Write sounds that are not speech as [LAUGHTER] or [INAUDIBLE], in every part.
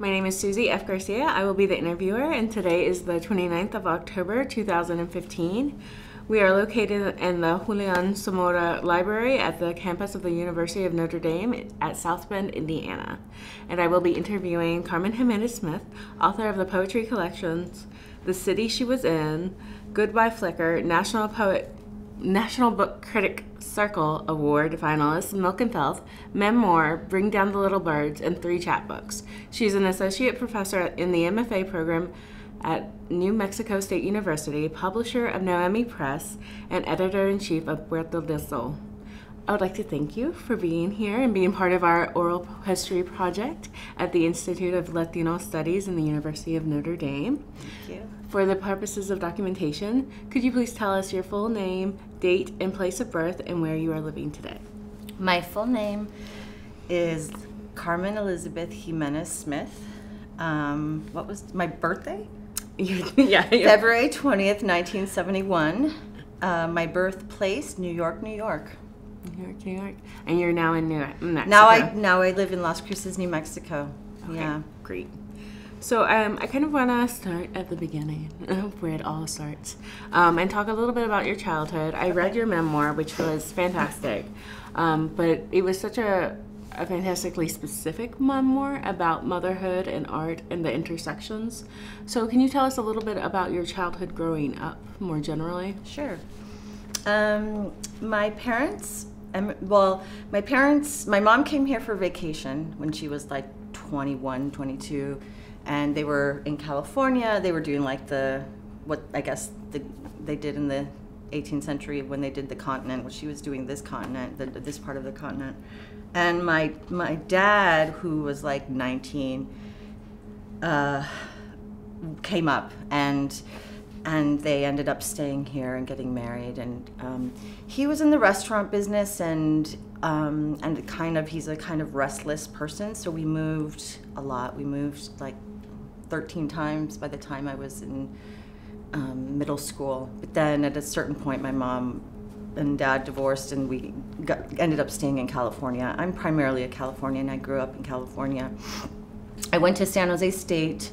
My name is Susie F. Garcia. I will be the interviewer, and today is the 29th of October 2015. We are located in the Julian Samora Library at the campus of the University of Notre Dame at South Bend, Indiana. And I will be interviewing Carmen Giménez Smith, author of the poetry collections The City She Was In, Goodbye Flicker, National Poet National Book Critic Circle Award finalist Milk and Filth, Memoir, Bring Down the Little Birds, and three chapbooks. She's an associate professor in the MFA program at New Mexico State University, publisher of Noemi Press, and editor in chief of Puerto del Sol. I would like to thank you for being here and being part of our oral history project at the Institute of Latino Studies in the University of Notre Dame. Thank you. For the purposes of documentation, could you please tell us your full name, date, and place of birth, and where you are living today? My full name is Carmen Elizabeth Giménez Smith. Um, what was my birthday? [LAUGHS] yeah, yeah. February 20th, 1971. Uh, my birthplace, New York, New York. New York, New York. And you're now in New Mexico. Now I now I live in Las Cruces, New Mexico. Okay, Yeah. Great. So um, I kind of want to start at the beginning, [LAUGHS] where it all starts, um, and talk a little bit about your childhood. I read your memoir, which was fantastic, um, but it was such a, a fantastically specific memoir about motherhood and art and the intersections. So can you tell us a little bit about your childhood growing up, more generally? Sure. Um, my parents, well, my parents, my mom came here for vacation when she was like 21, 22, and they were in California. They were doing like the, what I guess the, they did in the 18th century when they did the continent, what she was doing this continent, the, this part of the continent. And my, my dad, who was like 19, uh, came up and and they ended up staying here and getting married and um, he was in the restaurant business and um, and kind of he's a kind of restless person so we moved a lot we moved like 13 times by the time i was in um, middle school. But then at a certain point my mom and dad divorced and we got, ended up staying in california. I'm primarily a californian. I grew up in california. I went to san jose state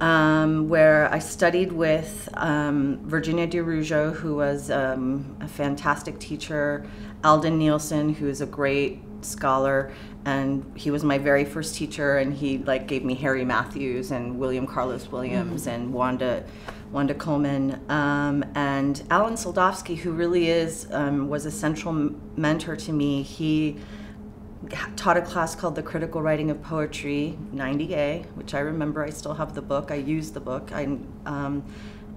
um, where I studied with um, Virginia DiRuggio, who was um, a fantastic teacher, Aldon Nielsen, who is a great scholar, and he was my very first teacher, and he like gave me Harry Mathews and William Carlos Williams and Wanda. Wanda Coleman um, and Alan Soldofsky, who really is um, was a central m- mentor to me. He taught a class called The Critical Writing of Poetry, 90A, which I remember. I still have the book. I used the book. I, um,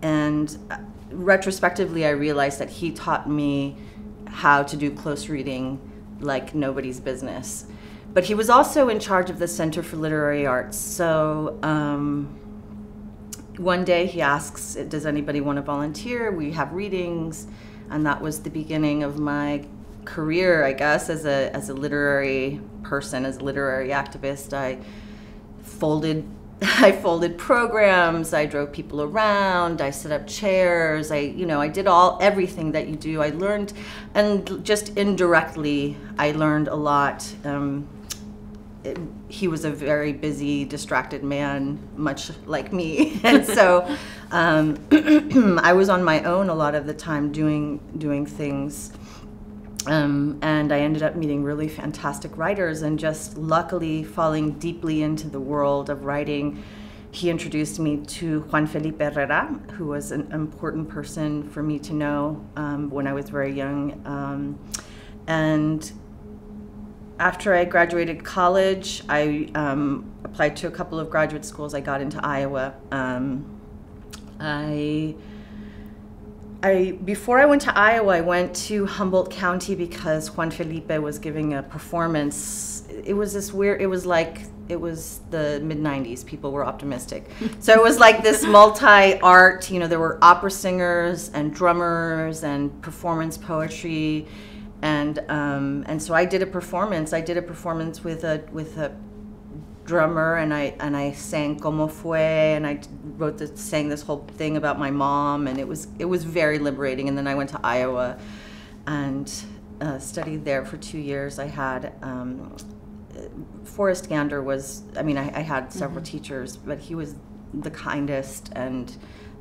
and retrospectively, I realized that he taught me how to do close reading like nobody's business. But he was also in charge of the Center for Literary Arts. So um, one day he asks, Does anybody want to volunteer? We have readings. And that was the beginning of my career, I guess, as a as a literary person, as a literary activist. I folded [LAUGHS] I folded programs, I drove people around, I set up chairs, I you know, I did all everything that you do. I learned and just indirectly I learned a lot. Um, it, he was a very busy, distracted man, much like me, [LAUGHS] and so um, [CLEARS THROAT] I was on my own a lot of the time doing doing things um, and I ended up meeting really fantastic writers and just luckily falling deeply into the world of writing. He introduced me to Juan Felipe Herrera, who was an important person for me to know um, when I was very young. Um, and after I graduated college, I um, applied to a couple of graduate schools. I got into Iowa. Um, I I before I went to Iowa, I went to Humboldt County because Juan Felipe was giving a performance. It was this weird. It was like it was the mid '90s. People were optimistic, [LAUGHS] so it was like this multi-art. You know, there were opera singers and drummers and performance poetry, and um, and so I did a performance. I did a performance with a with a drummer and I and I sang Como Fue and I wrote this sang this whole thing about my mom and it was it was very liberating and then I went to Iowa and uh, studied there for two years. I had um, Forrest Gander was, I mean, I, I had several teachers, but he was the kindest and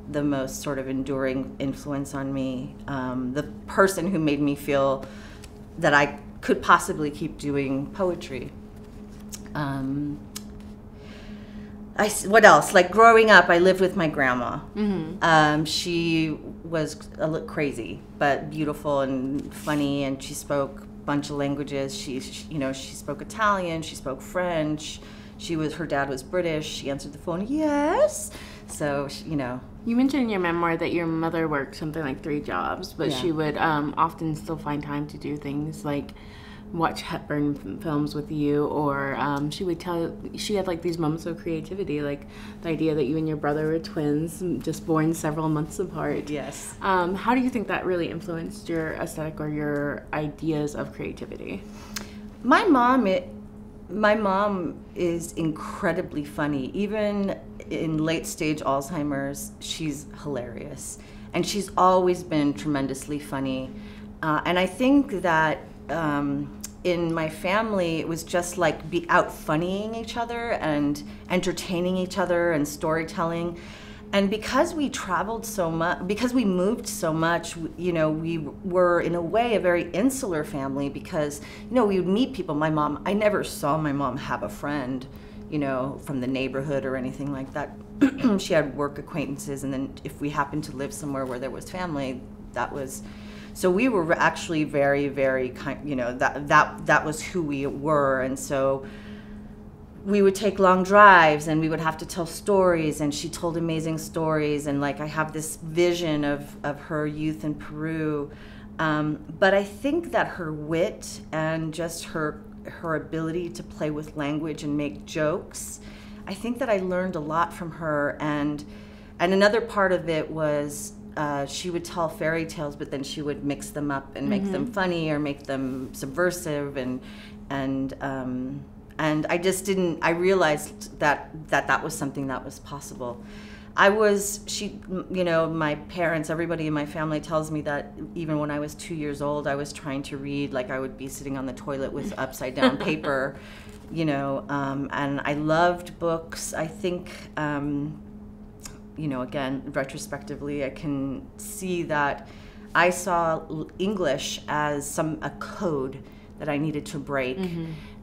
the most sort of enduring influence on me. Um, the person who made me feel that I could possibly keep doing poetry. Um, I what else? Like growing up, I lived with my grandma. Um, she was a little crazy, but beautiful and funny, and she spoke a bunch of languages. She, she, you know, she spoke Italian, she spoke French. She was her dad was British. She answered the phone, yes. So you know, You mentioned in your memoir that your mother worked something like three jobs, but Yeah. she would um, often still find time to do things like watch Hepburn films with you, or um, she would tell she had like these moments of creativity, like the idea that you and your brother were twins, just born several months apart. yes. Um, how do you think that really influenced your aesthetic or your ideas of creativity? My mom, it, my mom is incredibly funny. Even in late stage Alzheimer's, she's hilarious, and she's always been tremendously funny. Uh, and I think that um, in my family, it was just like be out funnying each other and entertaining each other and storytelling. And because we traveled so much, because we moved so much, you know, we were in a way a very insular family because, you know, we would meet people. My mom, I never saw my mom have a friend, you know, from the neighborhood or anything like that. [CLEARS THROAT] she had work acquaintances, and then if we happened to live somewhere where there was family, that was. So we were actually very, very kind. You know, that that that was who we were, and so we would take long drives and we would have to tell stories and she told amazing stories and like i have this vision of, of her youth in peru um, but i think that her wit and just her her ability to play with language and make jokes i think that i learned a lot from her and and another part of it was uh, she would tell fairy tales, but then she would mix them up and make them funny or make them subversive, and and um, and I just didn't. I realized that that that was something that was possible. I was she, you know, my parents, everybody in my family tells me that even when I was two years old, I was trying to read. Like I would be sitting on the toilet with upside down [LAUGHS] paper, you know, um, and I loved books. I think. Um, you know, again, retrospectively, I can see that I saw English as some a code that I needed to break,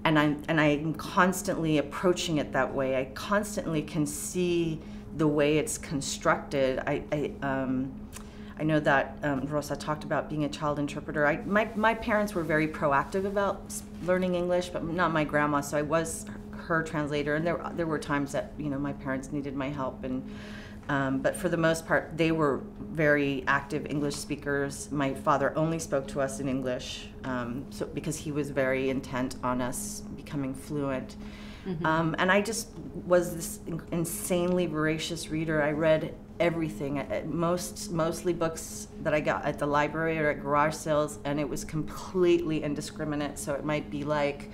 and I'm and I'm constantly approaching it that way. I constantly can see the way it's constructed. I. I um, I know that um, Rosa talked about being a child interpreter. I, my, my parents were very proactive about learning English, but not my grandma. So I was her translator, and there there were times that you know my parents needed my help, and um, but for the most part, they were very active English speakers. My father only spoke to us in English, um, so because he was very intent on us becoming fluent. Um, and I just was this insanely voracious reader. I read everything, uh, most mostly books that I got at the library or at garage sales, and it was completely indiscriminate. So it might be like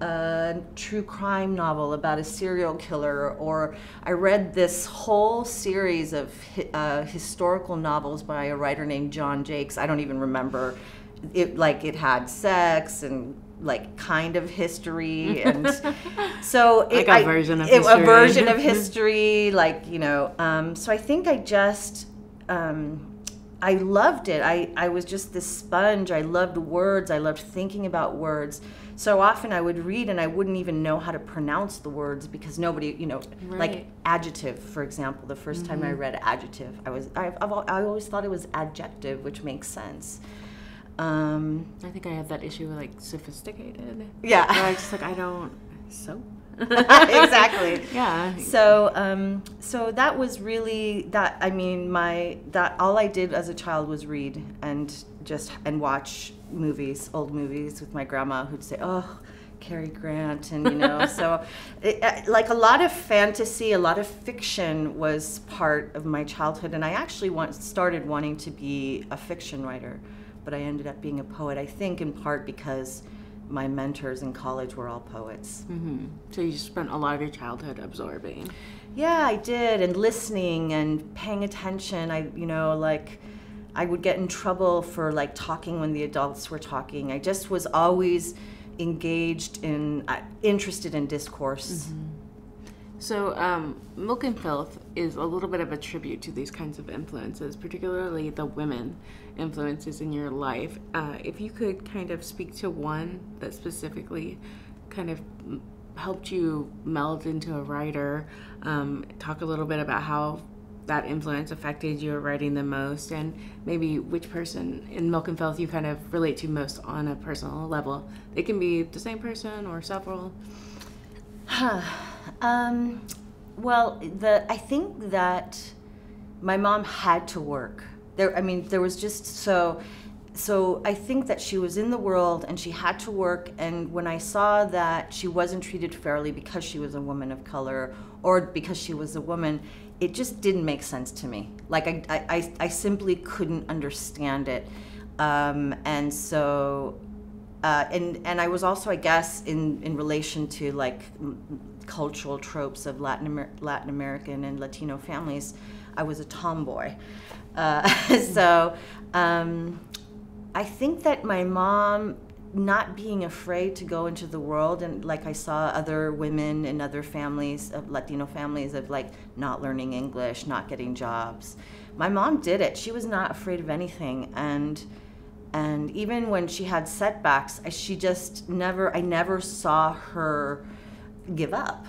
a true crime novel about a serial killer, or I read this whole series of uh, historical novels by a writer named John Jakes. I don't even remember. It like it had sex and like kind of history, [LAUGHS] and so it, Like a version of it- history. a version of [LAUGHS] history, like you know. Um, so I think I just. Um, I loved it. I, I was just this sponge. I loved words. I loved thinking about words. So often I would read and I wouldn't even know how to pronounce the words because nobody, you know, like adjective, for example. The 1st time I read adjective, I was I, I've, I always thought it was adjective, which makes sense. Um, I think I have that issue with like sophisticated. Yeah. I just like I don't so. [LAUGHS] exactly. [LAUGHS] Yeah. So, um, so that was really that. I mean, my that all I did as a child was read and just and watch movies, old movies with my grandma, who'd say, "Oh, Cary Grant," and you know, so [LAUGHS] it, uh, like a lot of fantasy, a lot of fiction was part of my childhood, and I actually want, started wanting to be a fiction writer, but I ended up being a poet. I think in part because my mentors in college were all poets. hmm So you spent a lot of your childhood absorbing. Yeah, I did, and listening and paying attention. I, you know, like I would get in trouble for like talking when the adults were talking. I just was always engaged in, uh, interested in discourse. So, um, Milk and Filth is a little bit of a tribute to these kinds of influences, particularly the women influences in your life. Uh, if you could kind of speak to one that specifically kind of helped you meld into a writer, um, talk a little bit about how that influence affected your writing the most, and maybe which person in Milk and Filth you kind of relate to most on a personal level. It can be the same person or several. Um, well, the I think that my mom had to work. There, I mean, there was just so. So I think that she was in the world and she had to work. And when I saw that she wasn't treated fairly because she was a woman of color or because she was a woman, it just didn't make sense to me. Like I, I, I, I simply couldn't understand it. Um, and so uh, and and I was also, I guess, in in relation to like cultural tropes of Latin Amer- Latin American and Latino families, I was a tomboy. Uh, [LAUGHS] so um, I think that my mom not being afraid to go into the world and like I saw other women in other families of Latino families of like not learning English, not getting jobs. My mom did it. She was not afraid of anything and and even when she had setbacks I- she just never i never saw her give up.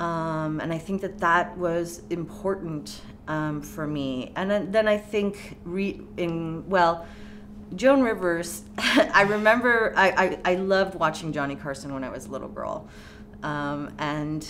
Um, and i think that that was important um, for me. And then, then i think re- in well joan rivers [LAUGHS] i remember I, I, I loved watching johnny carson when i was a little girl. Um, and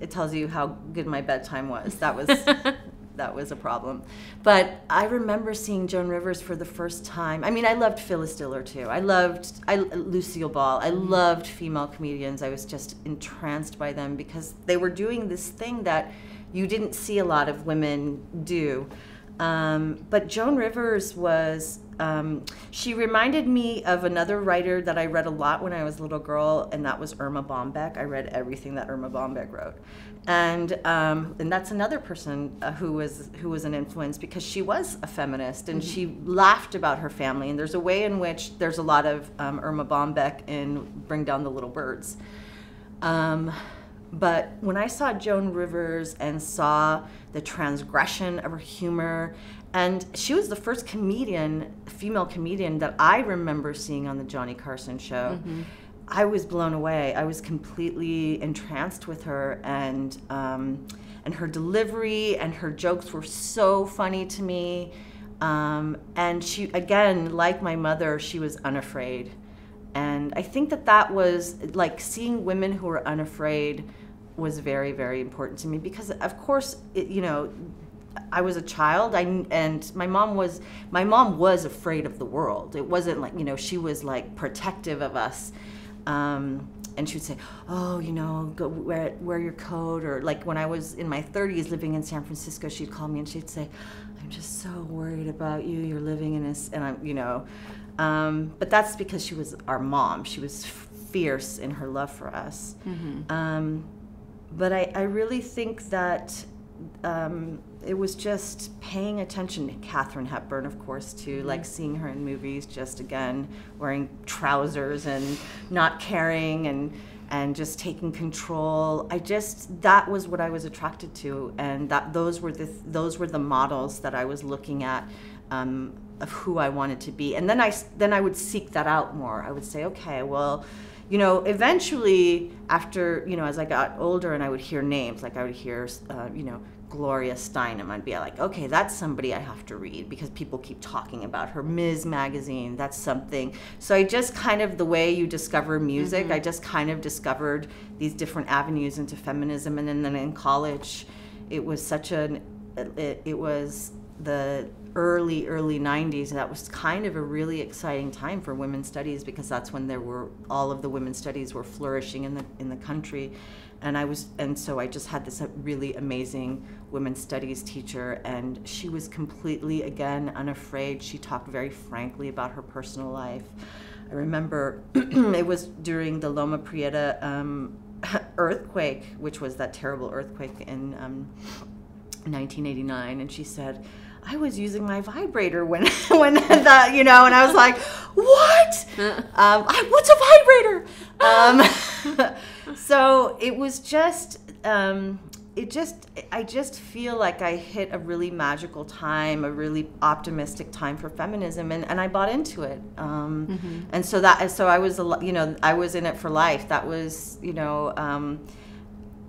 it tells you how good my bedtime was. That was [LAUGHS] that was a problem. But I remember seeing Joan Rivers for the first time. I mean, I loved Phyllis Diller too. I loved I, Lucille Ball. I loved female comedians. I was just entranced by them because they were doing this thing that you didn't see a lot of women do. Um, but Joan Rivers was, um, she reminded me of another writer that I read a lot when I was a little girl, and that was Erma Bombeck. I read everything that Erma Bombeck wrote. And, um, and that's another person uh, who, was, who was an influence because she was a feminist and she laughed about her family. And there's a way in which there's a lot of um, Erma Bombeck in Bring Down the Little Birds. Um, but when I saw Joan Rivers and saw the transgression of her humor, and she was the first comedian, female comedian, that I remember seeing on the Johnny Carson show. I was blown away. I was completely entranced with her, and um, and her delivery and her jokes were so funny to me. Um, and she, again, like my mother, she was unafraid. And I think that that was like seeing women who were unafraid was very, very important to me because, of course, it, you know, I was a child. I and my mom was my mom was afraid of the world. It wasn't like you know she was like protective of us. Um, and she would say, "Oh, you know, go wear wear your coat." Or like when I was in my 30s, living in San Francisco, she'd call me and she'd say, "I'm just so worried about you. You're living in this," and I'm, you know, um, but that's because she was our mom. She was fierce in her love for us. Um, but I, I really think that um, it was just paying attention to Katherine Hepburn, of course, too, like seeing her in movies, just again wearing trousers and not caring and and just taking control. I just that was what I was attracted to, and that those were the those were the models that I was looking at. Um, of who I wanted to be, and then I then I would seek that out more. I would say, okay, well, you know, eventually after, you know, as I got older and I would hear names, like I would hear, uh, you know, Gloria Steinem, I'd be like, okay, that's somebody I have to read because people keep talking about her. Ms. Magazine, that's something. So I just kind of, the way you discover music, mm-hmm. I just kind of discovered these different avenues into feminism. And then, then in college, it was such an, it, it was the early early 90s that was kind of a really exciting time for women's studies because that's when there were all of the women's studies were flourishing in the in the country and I was and so I just had this uh, really amazing women's studies teacher and she was completely again unafraid she talked very frankly about her personal life I remember [CLEARS THROAT] it was during the Loma Prieta um, [LAUGHS] earthquake which was that terrible earthquake in um, 1989 and she said I was using my vibrator when [LAUGHS] when the you know, and I was like, what? [LAUGHS] um, I, what's a vibrator? Um, so it was just. Um, it just i just feel like i hit a really magical time a really optimistic time for feminism and, and i bought into it um, mm-hmm. and so that so i was you know i was in it for life that was you know um,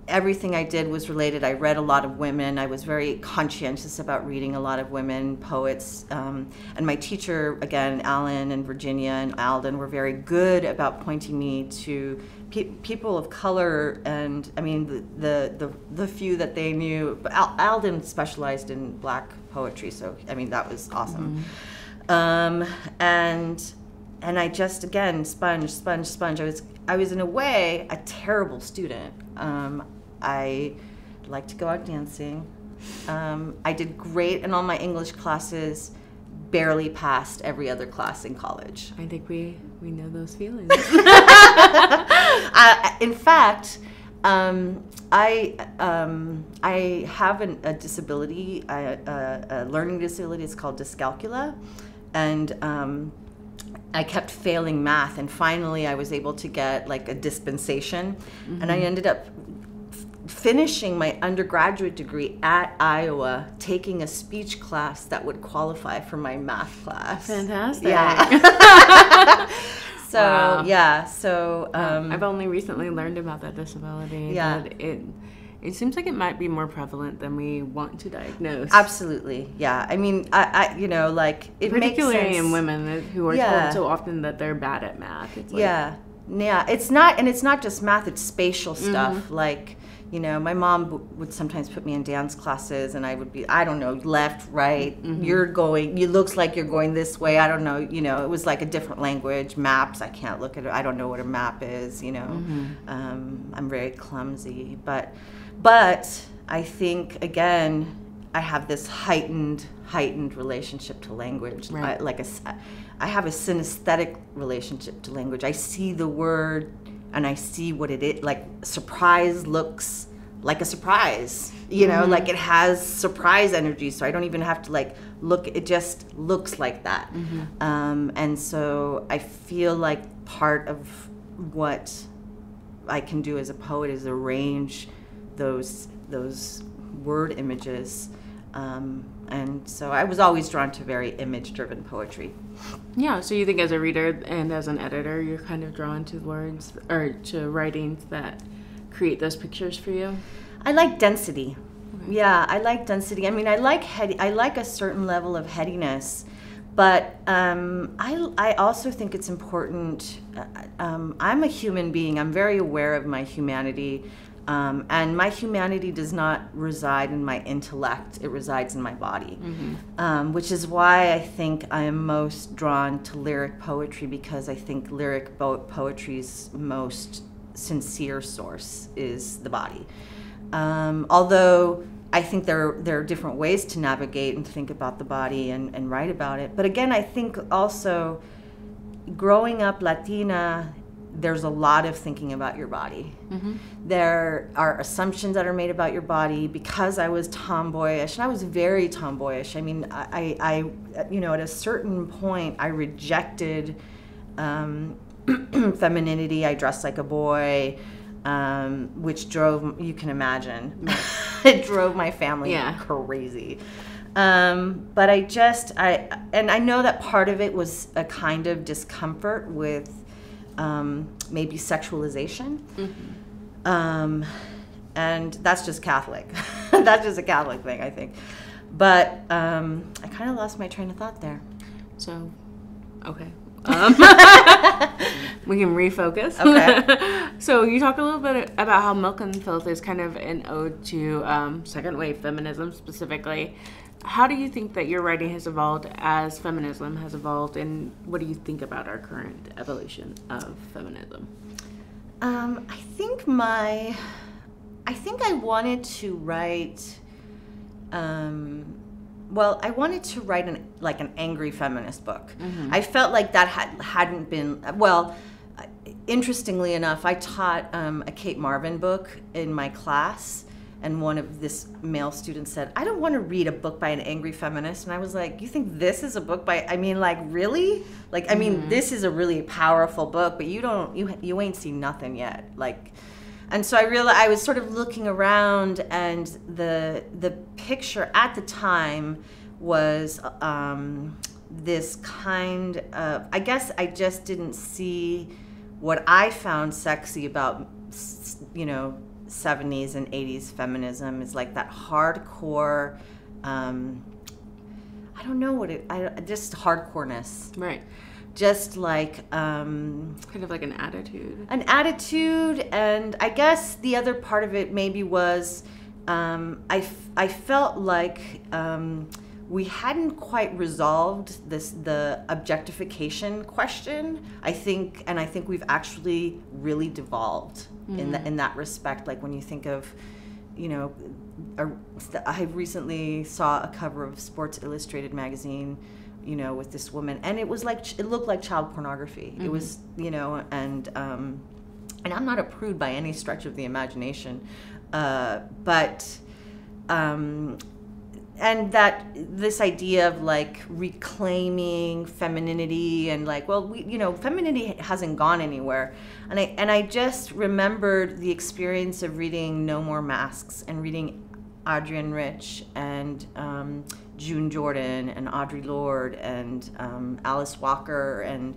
everything I did was related. I read a lot of women. I was very conscientious about reading a lot of women poets. Um, and my teacher, again, Alan and Virginia and Aldon, were very good about pointing me to pe- people of color. And I mean, the, the, the, the few that they knew. But Al- Aldon specialized in black poetry, so I mean, that was awesome. Mm-hmm. Um, and and I just again sponge, sponge, sponge. I was I was in a way a terrible student. Um, I like to go out dancing. Um, I did great in all my English classes. Barely passed every other class in college. I think we we know those feelings. [LAUGHS] uh, in fact, um, I um, I have an, a disability, a, a, a, learning disability. It's called dyscalculia, and um, I kept failing math, and finally I was able to get like a dispensation, mm-hmm. and I mm-hmm. ended up finishing my undergraduate degree at Iowa, taking a speech class that would qualify for my math class. Fantastic. Yeah. [LAUGHS] [LAUGHS] so wow. yeah, so um, I've only recently learned about that disability. Yeah. it it seems like it might be more prevalent than we want to diagnose. Absolutely, yeah. I mean, I, I you know, like it particularly in women who are yeah. told so often that they're bad at math. Like, yeah, yeah. It's not, and it's not just math; it's spatial stuff, mm-hmm. like you know my mom would sometimes put me in dance classes and i would be i don't know left right mm-hmm. you're going it looks like you're going this way i don't know you know it was like a different language maps i can't look at it i don't know what a map is you know mm-hmm. um, i'm very clumsy but but i think again i have this heightened heightened relationship to language right. I, like a i have a synesthetic relationship to language i see the word and I see what it is. Like surprise looks like a surprise, you know, mm-hmm. like it has surprise energy. So I don't even have to like look. It just looks like that. Mm-hmm. Um, and so I feel like part of what I can do as a poet is arrange those those word images. Um, and so I was always drawn to very image driven poetry. Yeah, so you think as a reader and as an editor, you're kind of drawn to words or to writings that create those pictures for you? I like density. Okay. Yeah, I like density. I mean, I like heady, I like a certain level of headiness, but um, I, I also think it's important. Uh, um, I'm a human being. I'm very aware of my humanity. Um, and my humanity does not reside in my intellect, it resides in my body. Mm-hmm. Um, which is why I think I am most drawn to lyric poetry because I think lyric bo- poetry's most sincere source is the body. Um, although I think there, there are different ways to navigate and think about the body and, and write about it. But again, I think also growing up Latina there's a lot of thinking about your body. Mm-hmm. There are assumptions that are made about your body because I was tomboyish, and I was very tomboyish. I mean, I, I you know, at a certain point, I rejected um, [CLEARS THROAT] femininity. I dressed like a boy, um, which drove, you can imagine, [LAUGHS] it drove my family yeah. crazy. Um, but I just, I, and I know that part of it was a kind of discomfort with um, maybe sexualization. Mm-hmm. Um, and that's just Catholic. [LAUGHS] that's just a Catholic thing, I think. But um, I kind of lost my train of thought there. So, okay. Um, [LAUGHS] we can refocus. Okay. [LAUGHS] so you talk a little bit about how Milk and Filth is kind of an ode to um, second wave feminism specifically. How do you think that your writing has evolved as feminism has evolved, and what do you think about our current evolution of feminism? Um, I think my, I think I wanted to write. Um, well, I wanted to write an like an angry feminist book. Mm-hmm. I felt like that had hadn't been well. Interestingly enough, I taught um, a Kate Marvin book in my class, and one of this male students said, "I don't want to read a book by an angry feminist." And I was like, "You think this is a book by? I mean, like really? Like I mean, this is a really powerful book, but you don't you you ain't seen nothing yet. Like." And so I realized I was sort of looking around, and the the picture at the time was um, this kind of. I guess I just didn't see what I found sexy about, you know, 70s and 80s feminism is like that hardcore. Um, I don't know what it. I just hardcoreness, Right. just like. Um, Kind of like an attitude. an attitude and i guess the other part of it maybe was um, I, f- I felt like um, we hadn't quite resolved this the objectification question i think and i think we've actually really devolved in, the, in that respect like when you think of you know a, i recently saw a cover of sports illustrated magazine you know with this woman and it was like it looked like child pornography. It was you know and um and i'm not a prude by any stretch of the imagination uh but um and that this idea of like reclaiming femininity and like well we you know femininity hasn't gone anywhere. And i and i just remembered the experience of reading no more masks and reading adrienne rich and um, june jordan and audre lorde and um, alice walker and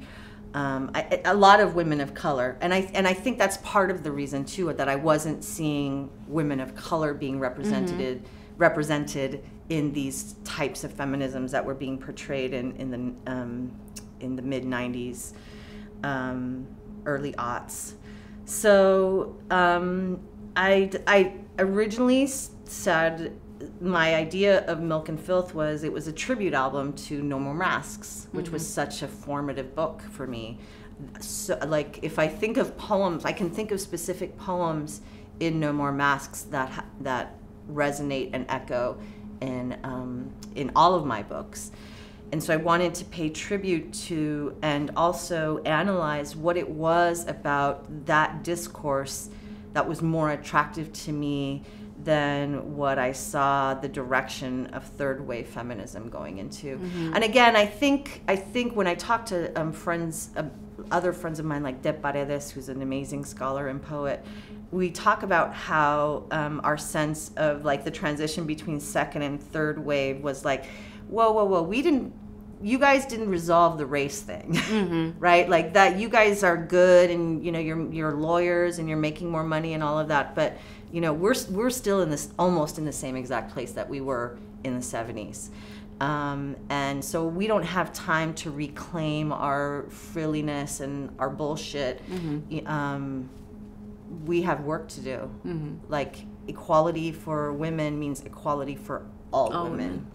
um, I, a lot of women of color, and I and I think that's part of the reason too that I wasn't seeing women of color being represented represented in these types of feminisms that were being portrayed in in the um, in the mid '90s, um, early aughts. So um, I I originally said my idea of Milk and Filth was it was a tribute album to No More Masks, which was such a formative book for me. So, like, if I think of poems, I can think of specific poems in No More Masks that that resonate and echo in um, in all of my books. And so I wanted to pay tribute to and also analyze what it was about that discourse that was more attractive to me than what I saw the direction of third wave feminism going into. And again, I think I think when I talk to um, friends, uh, other friends of mine like Deb Paredez, who's an amazing scholar and poet, we talk about how um, our sense of like the transition between second and third wave was like, whoa, whoa, whoa, we didn't you guys didn't resolve the race thing. [LAUGHS] Right? Like that you guys are good and you know you're you're lawyers and you're making more money and all of that but you know we're we're still in this almost in the same exact place that we were in the 70s um, and so we don't have time to reclaim our frilliness and our bullshit. Y- um, we have work to do like equality for women means equality for all, All women. women.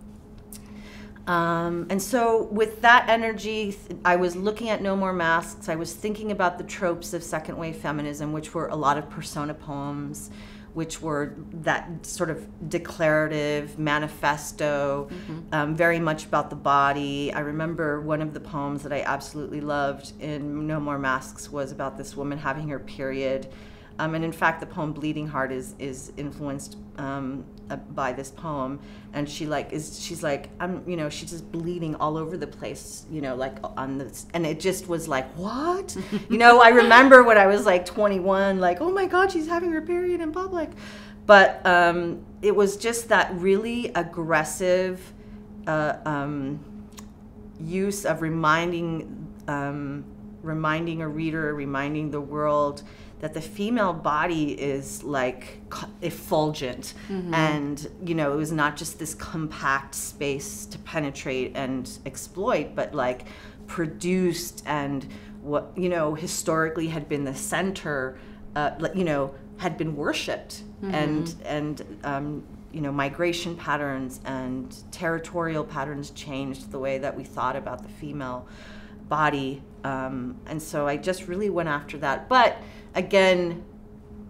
Um, and so, with that energy, th- I was looking at No More Masks. I was thinking about the tropes of second wave feminism, which were a lot of persona poems, which were that sort of declarative manifesto, um, very much about the body. I remember one of the poems that I absolutely loved in No More Masks was about this woman having her period. Um, and in fact, the poem "Bleeding Heart" is is influenced um, uh, by this poem. And she like is she's like I'm you know she's just bleeding all over the place you know like on this and it just was like what you know I remember when I was like 21 like oh my god she's having her period in public, but um, it was just that really aggressive. Uh, um, use of reminding um, reminding a reader, reminding the world that the female body is like effulgent, and you know it was not just this compact space to penetrate and exploit, but like produced and what you know historically had been the center, uh, you know had been worshipped. And and um, you know migration patterns and territorial patterns changed the way that we thought about the female body. Um, and so i just really went after that. But again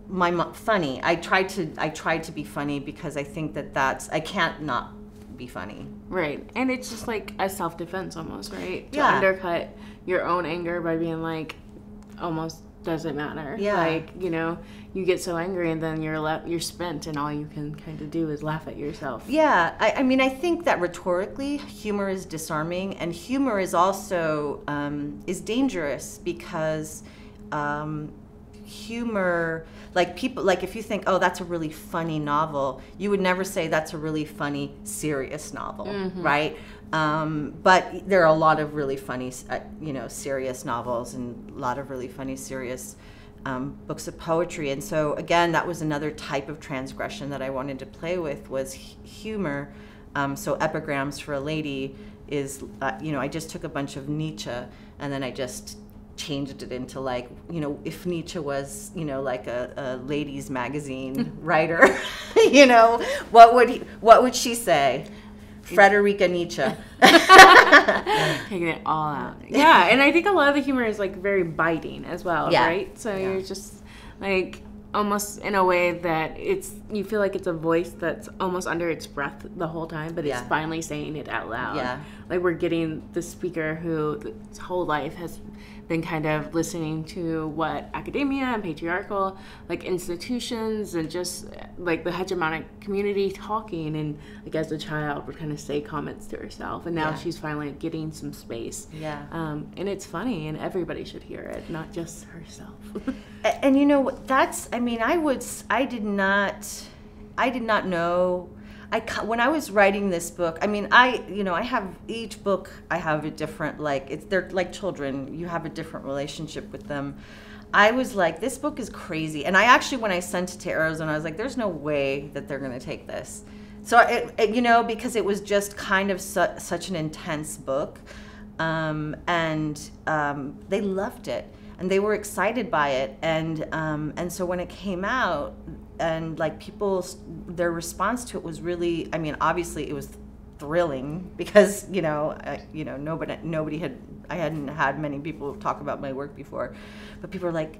my funny i try to i tried to be funny because i think that that's i can't not be funny Right. And it's just like a self defense almost, right? To Yeah. undercut your own anger by being like almost doesn't matter. Yeah. Like, you know, you get so angry and then you're left you're spent and all you can kind of do is laugh at yourself. Yeah, I, I mean, I think that rhetorically, humor is disarming, and humor is also um, is dangerous because um, humor, like people, like if you think, oh, that's a really funny novel, you would never say that's a really funny, serious novel, right? Um, but there are a lot of really funny, uh, you know, serious novels and a lot of really funny, serious um, books of poetry. And so again, that was another type of transgression that I wanted to play with was hu- humor. Um, so epigrams for a lady is, uh, you know, I just took a bunch of Nietzsche and then I just changed it into like, you know, if Nietzsche was, you know, like a, a ladies magazine mm. writer, [LAUGHS] you know, what would he, what would she say? Frederica Nietzsche. [LAUGHS] [LAUGHS] Taking it all out. Yeah, and I think a lot of the humor is like very biting as well, Yeah. right? So Yeah. you're just like almost in a way that it's you feel like it's a voice that's almost under its breath the whole time, but Yeah. it's finally saying it out loud. Yeah. Like we're getting the speaker who his whole life has been kind of listening to what academia and patriarchal like institutions and just like the hegemonic community talking and like as a child would kind of say comments to herself and now Yeah. she's finally getting some space Yeah. um, and it's funny and everybody should hear it not just herself [LAUGHS] A- and you know what that's i mean i would i did not i did not know i when i was writing this book i mean i you know i have each book i have a different like it's they're like children you have a different relationship with them. I was like this book is crazy and i actually when i sent it to arizona i was like there's no way that they're going to take this. So it, it, you know because it was just kind of su- such an intense book um, and um, they loved it and they were excited by it. And um, and so when it came out and like people their response to it was really i mean obviously it was thrilling because you know I, you know nobody nobody had i hadn't had many people talk about my work before but people were like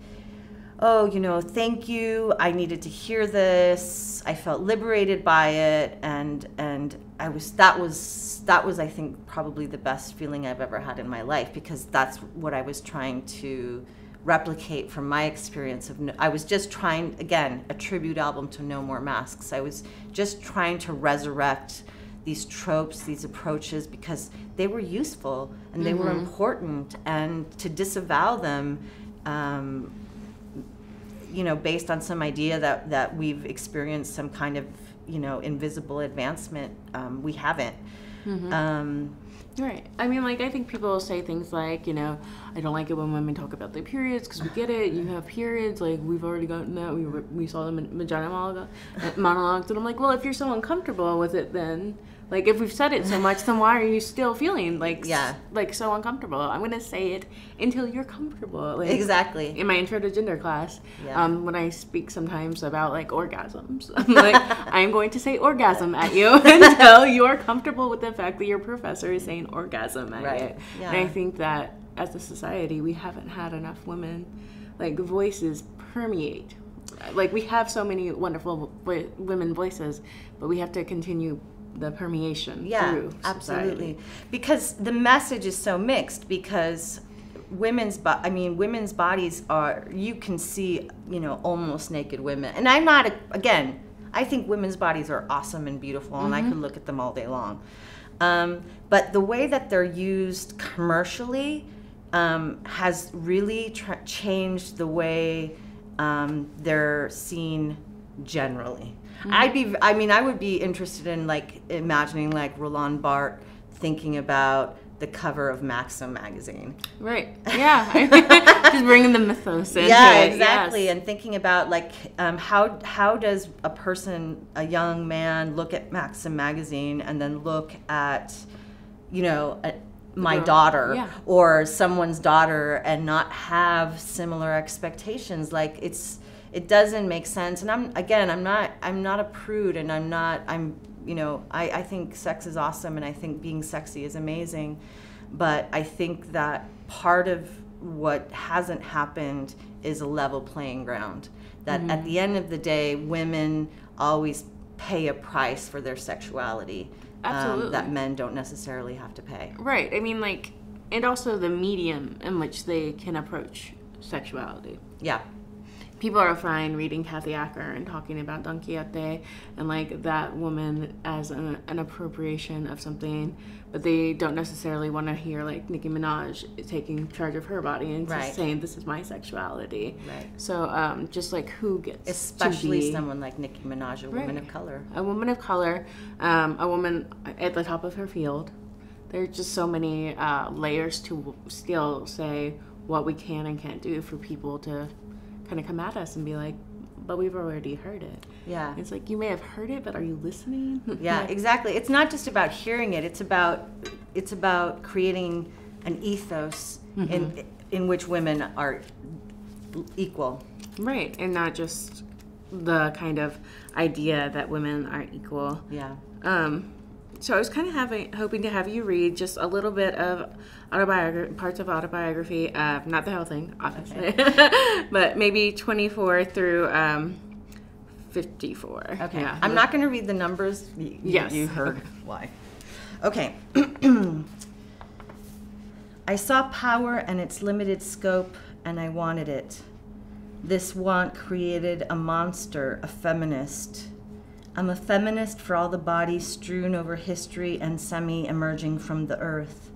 oh you know thank you i needed to hear this i felt liberated by it and and i was that was that was i think probably the best feeling i've ever had in my life because that's what i was trying to replicate from my experience of no, i was just trying again a tribute album to no more masks. I was just trying to resurrect these tropes these approaches because they were useful and they were important and to disavow them um, you know, based on some idea that, that we've experienced some kind of, you know, invisible advancement, um, we haven't. Um, Right. I mean, like, I think people say things like, you know, I don't like it when women talk about their periods because we get it. You have periods. Like, we've already gotten that. We, were, we saw the vagina monologue, monologues. And I'm like, well, if you're so uncomfortable with it, then, like, if we've said it so much, then why are you still feeling like, Yeah. like so uncomfortable? I'm going to say it until you're comfortable. Like, exactly. in my intro to gender class, Yeah. um, when I speak sometimes about like orgasms, [LAUGHS] I'm like, I'm going to say orgasm at you [LAUGHS] until you're comfortable with the fact that your professor is saying orgasm at Right. you. Yeah. And I think that as a society, we haven't had enough women, like voices permeate. Like we have so many wonderful vo- women voices, but we have to continue the permeation Yeah, through absolutely. Because the message is so mixed because women's bo- I mean women's bodies are you can see, you know, almost naked women. And I'm not a, again, I think women's bodies are awesome and beautiful and I could look at them all day long. Um, but the way that they're used commercially um, has really changed the way um, they're seen generally. I'd be, I mean, I would be interested in like imagining like Roland Barthes thinking about the cover of Maxim magazine. Right. Yeah. [LAUGHS] Just bringing the mythos into yeah, exactly. Yes. And thinking about like um, how how does a person, a young man, look at Maxim magazine and then look at, you know, a, my Girl. daughter Yeah. or someone's daughter and not have similar expectations? Like it's it doesn't make sense. And I'm again, I'm not I'm not a prude, and I'm not I'm you know I I think sex is awesome, and I think being sexy is amazing, but I think that part of what hasn't happened is a level playing ground. That at the end of the day, women always pay a price for their sexuality um, that men don't necessarily have to pay. Right. I mean, like, and also the medium in which they can approach sexuality. Yeah. People are fine reading Kathy Acker and talking about Don Quixote and like that woman as an, an appropriation of something, but they don't necessarily want to hear like Nicki Minaj taking charge of her body and just Right. saying this is my sexuality. Right. So um, just like who gets Especially be someone like Nicki Minaj, a woman Right. of color. a woman of color, um, a woman at the top of her field. There's just so many uh, layers to still say what we can and can't do for people to kind of come at us and be like, but we've already heard it. Yeah. It's like you may have heard it, but are you listening? [LAUGHS] Yeah, exactly. It's not just about hearing it. It's about it's about creating an ethos in in which women are equal. right, and not just the kind of idea that women are equal. Yeah. Um, so I was kind of having hoping to have you read just a little bit of autobiography, parts of autobiography, uh, not the whole thing, obviously, [LAUGHS] but maybe 24 through um, 54. Okay. Yeah. I'm not going to read the numbers. Y- y- Yes. You heard why. Okay. [CLEARS THROAT] I saw power and its limited scope, and I wanted it. This want created a monster, a feminist. I'm a feminist for all the bodies strewn over history and semi emerging from the earth.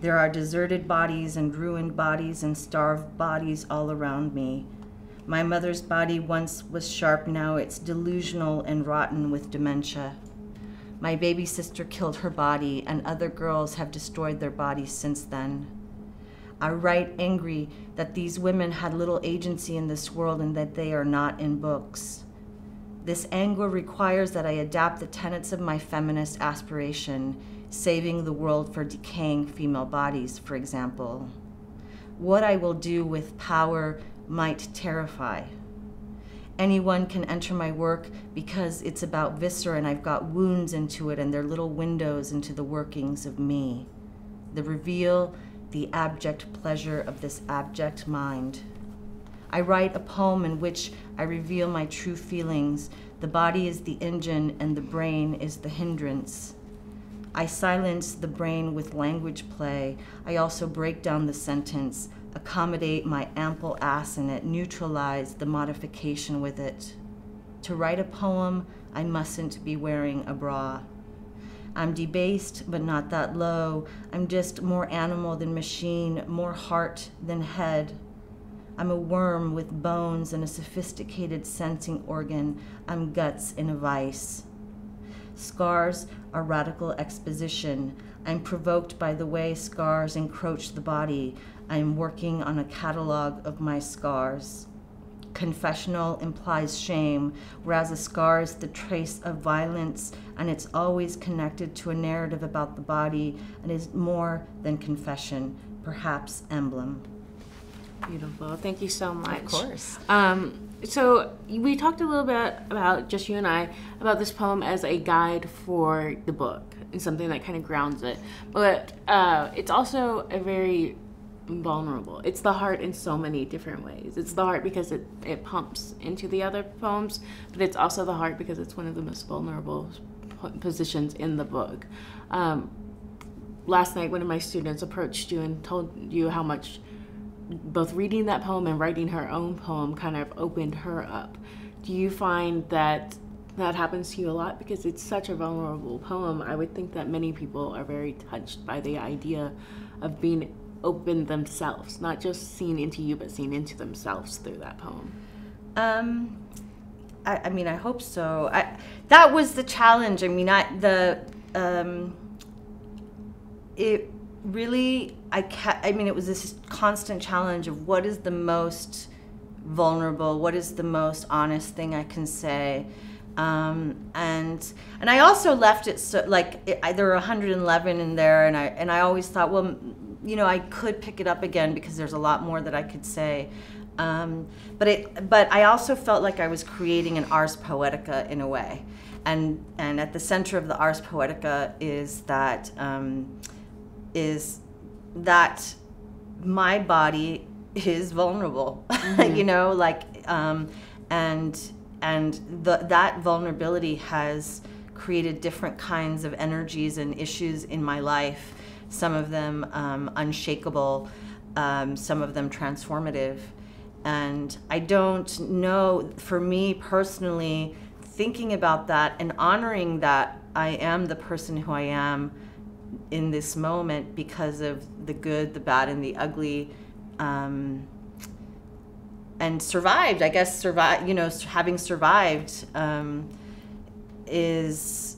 There are deserted bodies and ruined bodies and starved bodies all around me. My mother's body once was sharp, now it's delusional and rotten with dementia. My baby sister killed her body, and other girls have destroyed their bodies since then. I write angry that these women had little agency in this world and that they are not in books. This anger requires that I adapt the tenets of my feminist aspiration, saving the world for decaying female bodies, for example. What I will do with power might terrify. Anyone can enter my work because it's about viscera and I've got wounds into it and they're little windows into the workings of me. The reveal, the abject pleasure of this abject mind. I write a poem in which I reveal my true feelings. The body is the engine and the brain is the hindrance. I silence the brain with language play. I also break down the sentence, accommodate my ample ass in it, neutralize the modification with it. To write a poem, I mustn't be wearing a bra. I'm debased, but not that low. I'm just more animal than machine, more heart than head. I'm a worm with bones and a sophisticated sensing organ. I'm guts in a vice. Scars are radical exposition. I'm provoked by the way scars encroach the body. I am working on a catalog of my scars. Confessional implies shame, whereas a scar is the trace of violence and it's always connected to a narrative about the body and is more than confession, perhaps emblem. Beautiful. Thank you so much. Of course. Um, so we talked a little bit about just you and I about this poem as a guide for the book and something that kind of grounds it, but uh, it's also a very vulnerable. It's the heart in so many different ways. It's the heart because it it pumps into the other poems, but it's also the heart because it's one of the most vulnerable positions in the book. Um, last night, one of my students approached you and told you how much both reading that poem and writing her own poem kind of opened her up. Do you find that that happens to you a lot? Because it's such a vulnerable poem. I would think that many people are very touched by the idea of being open themselves, not just seen into you, but seen into themselves through that poem. Um, I, I mean, I hope so. I, that was the challenge. I mean, I the um, it really I ca- I mean, it was this constant challenge of what is the most vulnerable, what is the most honest thing I can say. Um, and and I also left it so like it, I, there were 111 in there, and I and I always thought, well, you know, I could pick it up again because there's a lot more that I could say. Um, but it, but I also felt like I was creating an ars poetica in a way, and and at the center of the ars poetica is that um, is that my body is vulnerable, [LAUGHS] you know, like um, and and the, that vulnerability has created different kinds of energies and issues in my life. Some of them um, unshakable, um, some of them transformative and I don't know, for me personally, thinking about that and honoring that I am the person who I am in this moment because of the good, the bad, and the ugly. Um, and survived, I guess, survive, you know, having survived um, is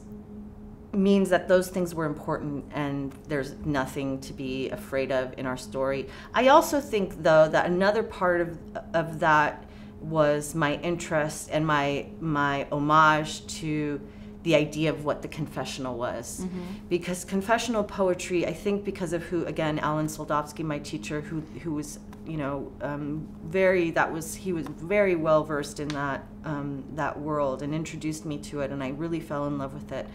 means that those things were important and there's nothing to be afraid of in our story. I also think though that another part of of that was my interest and my my homage to the idea of what the confessional was mm-hmm. because confessional poetry i think because of who again alan soldofsky my teacher who who was you know um, very that was he was very well versed in that um, that world and introduced me to it and i really fell in love with it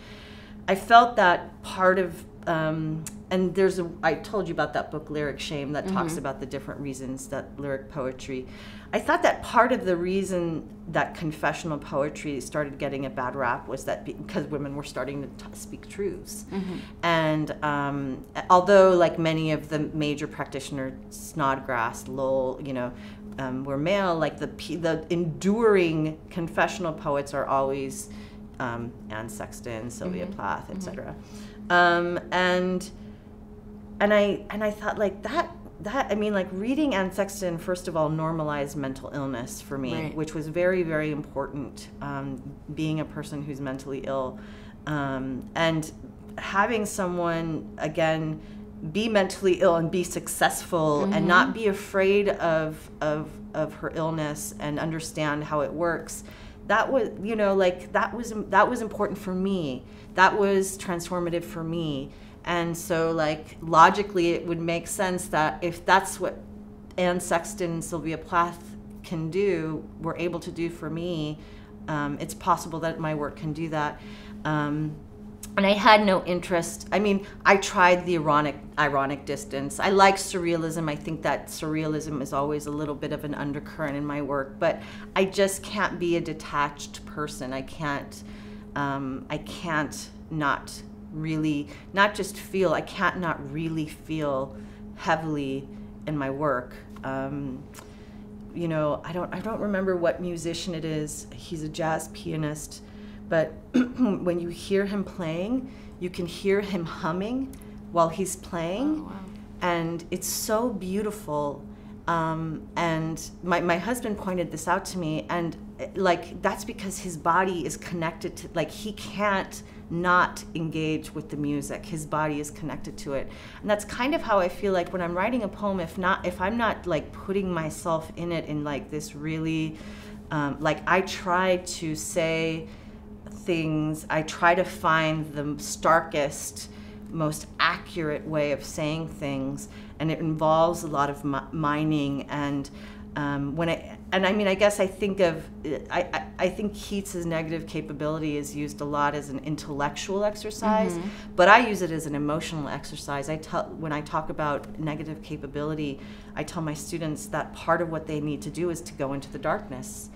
I felt that part of, um, and there's a, I told you about that book, Lyric Shame, that mm-hmm. talks about the different reasons that lyric poetry. I thought that part of the reason that confessional poetry started getting a bad rap was that because women were starting to t- speak truths. Mm-hmm. And um, although, like many of the major practitioners, Snodgrass, Lowell, you know, um, were male, like the, the enduring confessional poets are always um, Anne Sexton, Sylvia mm-hmm. Plath, etc. Mm-hmm. Um, and and I and I thought like that that I mean like reading Anne Sexton first of all normalized mental illness for me, right. which was very very important. Um, being a person who's mentally ill, um, and having someone again be mentally ill and be successful mm-hmm. and not be afraid of of of her illness and understand how it works that was you know like that was that was important for me. That was transformative for me. And so like logically it would make sense that if that's what anne sexton sylvia plath can do were able to do for me um, it's possible that my work can do that. Um, and I had no interest. I mean, I tried the ironic, ironic distance. I like surrealism. I think that surrealism is always a little bit of an undercurrent in my work, but I just can't be a detached person. I can't, um, I can't not really, not just feel. I can't not really feel heavily in my work. Um, you know, I don't, I don't remember what musician it is. He's a jazz pianist but [CLEARS THROAT] when you hear him playing, you can hear him humming while he's playing. Oh, wow. And it's so beautiful. Um, and my, my husband pointed this out to me, and like that's because his body is connected to, like, he can't not engage with the music his body is connected to it and that's kind of how i feel like when i'm writing a poem if not if i'm not like putting myself in it in like this really um, like i try to say things, I try to find the starkest, most accurate way of saying things, and it involves a lot of mi- mining and um, when I and I mean I guess I think of I, I, think Keats's negative capability is used a lot as an intellectual exercise, mm-hmm. but I use it as an emotional exercise. I tell when I talk about negative capability, I tell my students that part of what they need to do is to go into the darkness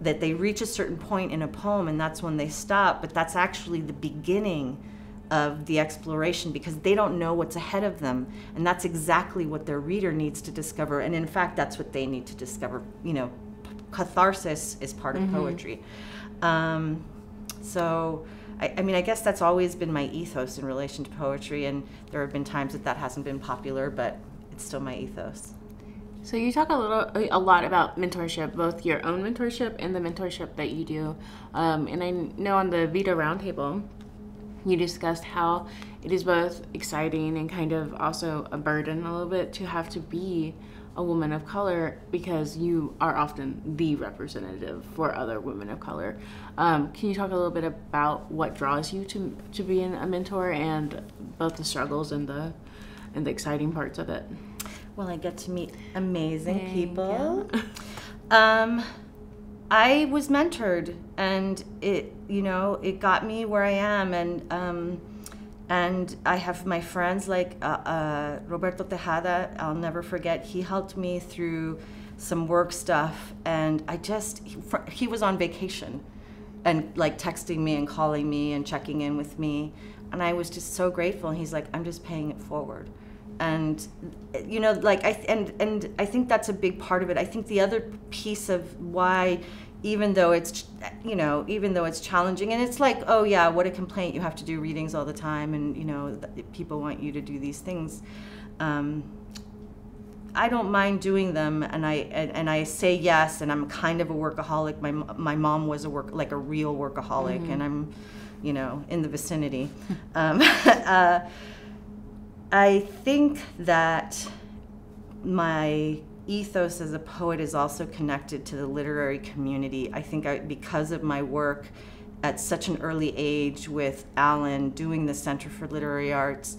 that they reach a certain point in a poem and that's when they stop, but that's actually the beginning of the exploration because they don't know what's ahead of them. And that's exactly what their reader needs to discover. And in fact, that's what they need to discover. You know, catharsis is part of mm-hmm. poetry. Um, so, I, I, mean, I guess that's always been my ethos in relation to poetry. And there have been times that that hasn't been popular, but it's still my ethos. So you talk a little, a lot about mentorship, both your own mentorship and the mentorship that you do. Um, and I know on the VIDA Roundtable, you discussed how it is both exciting and kind of also a burden a little bit to have to be a woman of color because you are often the representative for other women of color. Um, can you talk a little bit about what draws you to to being a mentor and both the struggles and the and the exciting parts of it? Well, I get to meet amazing Thank people. [LAUGHS] um, I was mentored, and it, you know, it got me where I am, and um, and I have my friends like uh, uh, Roberto Tejada. I'll never forget. He helped me through some work stuff, and I just he, he was on vacation, and like texting me and calling me and checking in with me, and I was just so grateful. And he's like, "I'm just paying it forward." And you know like i and and i think that's a big part of it i think the other piece of why even though it's you know even though it's challenging and it's like oh yeah what a complaint you have to do readings all the time and you know people want you to do these things um, I don't mind doing them, and I and, and, I say yes, and I'm kind of a workaholic. My my mom was a work like a real workaholic, mm-hmm. and I'm, you know, in the vicinity. [LAUGHS] um, [LAUGHS] uh, I think that my ethos as a poet is also connected to the literary community. I think I, because of my work at such an early age with Alan doing the Center for Literary Arts,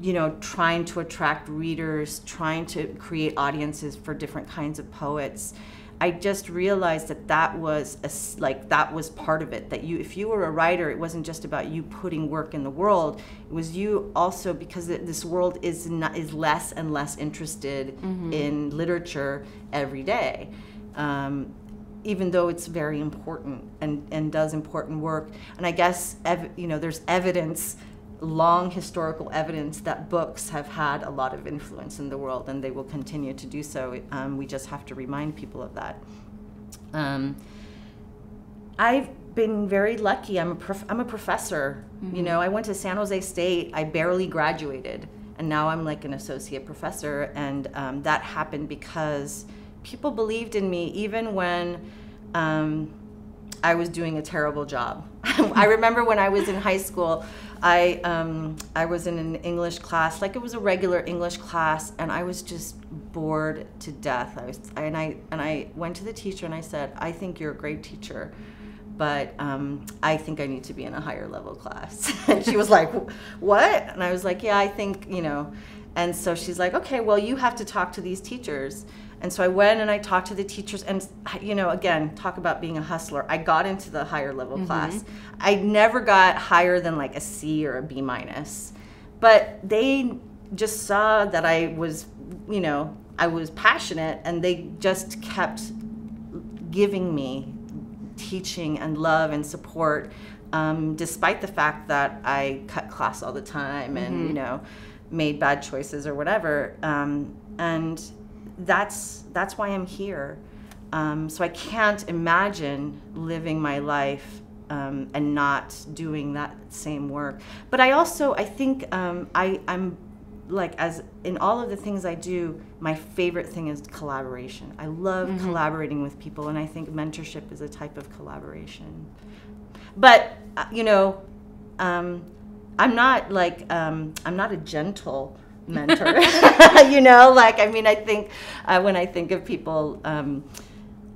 you know, trying to attract readers, trying to create audiences for different kinds of poets. I just realized that that was a, like that was part of it. That you, if you were a writer, it wasn't just about you putting work in the world. It was you also because this world is not, is less and less interested mm-hmm. in literature every day. Um, even though it's very important and, and does important work. And I guess, ev- you know, there's evidence long historical evidence that books have had a lot of influence in the world and they will continue to do so. Um, we just have to remind people of that. Um, I've been very lucky. I'm a, prof- I'm a professor. Mm-hmm. You know, I went to San Jose State, I barely graduated, and now I'm like an associate professor. And um, that happened because people believed in me even when. Um, I was doing a terrible job. [LAUGHS] I remember when I was in high school, I um, I was in an English class, like it was a regular English class, and I was just bored to death. I was, and I and I went to the teacher and I said, I think you're a great teacher, but um, I think I need to be in a higher level class. [LAUGHS] and she was like, What? And I was like, Yeah, I think you know. And so she's like, Okay, well, you have to talk to these teachers. And so I went and I talked to the teachers, and you know, again, talk about being a hustler. I got into the higher level mm-hmm. class. I never got higher than like a C or a B minus, but they just saw that I was, you know, I was passionate, and they just kept giving me teaching and love and support, um, despite the fact that I cut class all the time and mm-hmm. you know made bad choices or whatever. Um, and that's that's why I'm here. Um, so I can't imagine living my life um, and not doing that same work. But I also I think um, I I'm like as in all of the things I do, my favorite thing is collaboration. I love mm-hmm. collaborating with people, and I think mentorship is a type of collaboration. But uh, you know, um, I'm not like um, I'm not a gentle mentor. [LAUGHS] [LAUGHS] you know, like I mean, I think uh, when I think of people, um,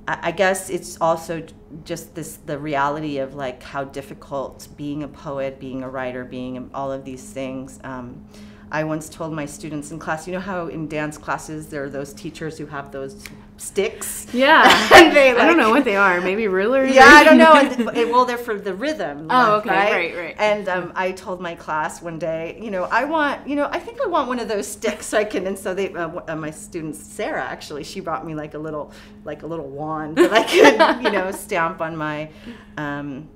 I, I, guess it's also just this the reality of like how difficult being a poet, being a writer, being all of these things. Um, I once told my students in class, you know how in dance classes there are those teachers who have those sticks? Yeah. [LAUGHS] and they, like, I don't know what they are. Maybe rulers? [LAUGHS] Yeah, I don't know. And, well, they're for the rhythm. Oh, okay. Right, right. right. And um, I told my class one day, you know, I want, you know, I think I want one of those sticks so I can, and so they, uh, uh, my student Sarah, actually, she brought me like a little, like a little wand that I could, [LAUGHS] you know, stamp on my, um,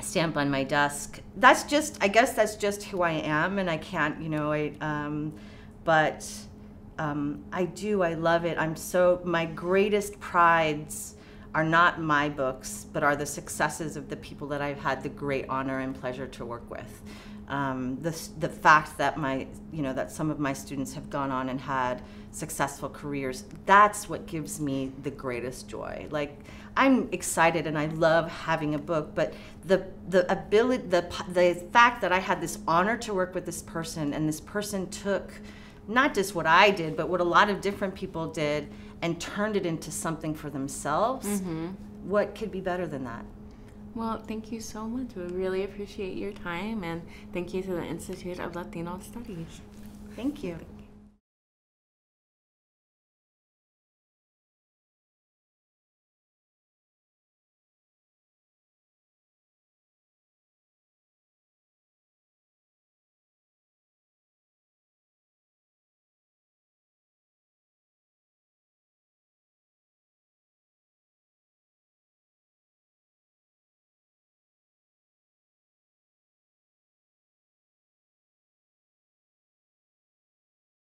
stamp on my desk. That's just, I guess that's just who I am, and I can't, you know, I, um, but um, I do, I love it. I'm so, my greatest prides are not my books, but are the successes of the people that I've had the great honor and pleasure to work with. Um, the, the fact that my, you know, that some of my students have gone on and had successful careers, that's what gives me the greatest joy. Like, I'm excited and I love having a book, but the the ability the the fact that I had this honor to work with this person and this person took not just what I did, but what a lot of different people did and turned it into something for themselves. Mm-hmm. What could be better than that? Well, thank you so much. We really appreciate your time and thank you to the Institute of Latino Studies. Thank you.